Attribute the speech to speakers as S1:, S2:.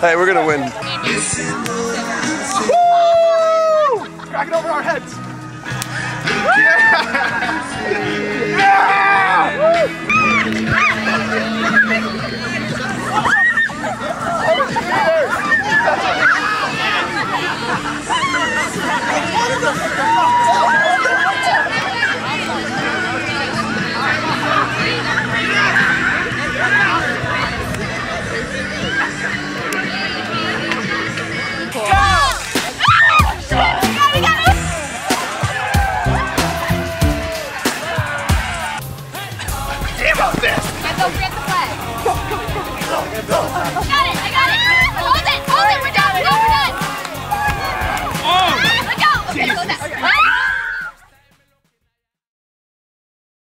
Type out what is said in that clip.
S1: Hey, we're gonna win.
S2: Crack it over our heads.
S3: Go, flag.